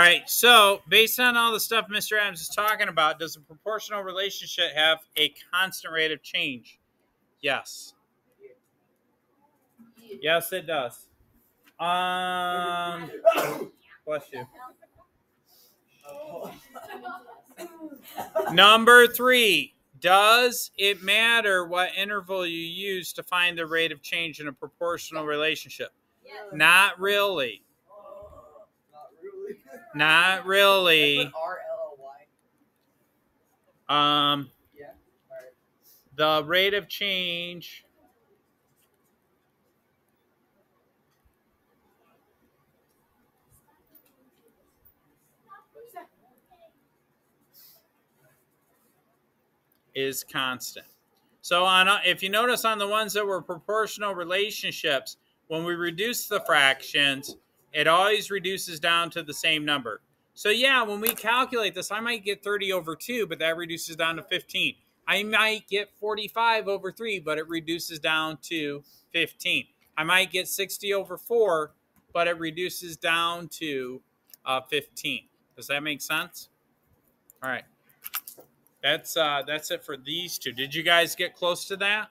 All right, so based on all the stuff Mr. Adams is talking about, does a proportional relationship have a constant rate of change? Yes. Yes, it does. Um, bless you. Number three, does it matter what interval you use to find the rate of change in a proportional relationship? Not really. Not really. R L O Y. Um, Yeah. Right. the rate of change is constant. So on a- if you notice on the ones that were proportional relationships, when we reduce the fractions, it always reduces down to the same number. So yeah, when we calculate this, I might get 30 over 2, but that reduces down to 15. I might get 45 over 3, but it reduces down to 15. I might get 60 over 4, but it reduces down to uh, 15. Does that make sense? All right. That's uh, that's it for these two. Did you guys get close to that?